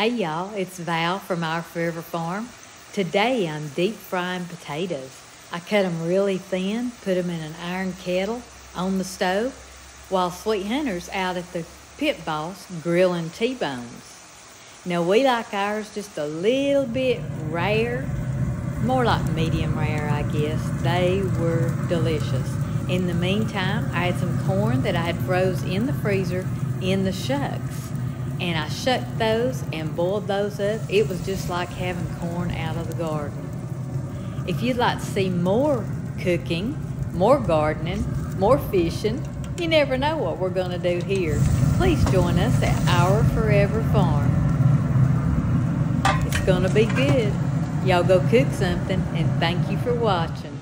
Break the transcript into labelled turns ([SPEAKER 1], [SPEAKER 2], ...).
[SPEAKER 1] Hey y'all, it's Val from Our Forever Farm. Today I'm deep frying potatoes. I cut them really thin, put them in an iron kettle on the stove, while Sweet Hunter's out at the pit boss grilling T-bones. Now we like ours just a little bit rare, more like medium rare I guess. They were delicious. In the meantime, I had some corn that I had froze in the freezer in the shucks and I shucked those and boiled those up. It was just like having corn out of the garden. If you'd like to see more cooking, more gardening, more fishing, you never know what we're going to do here. Please join us at Our Forever Farm. It's going to be good. Y'all go cook something and thank you for watching.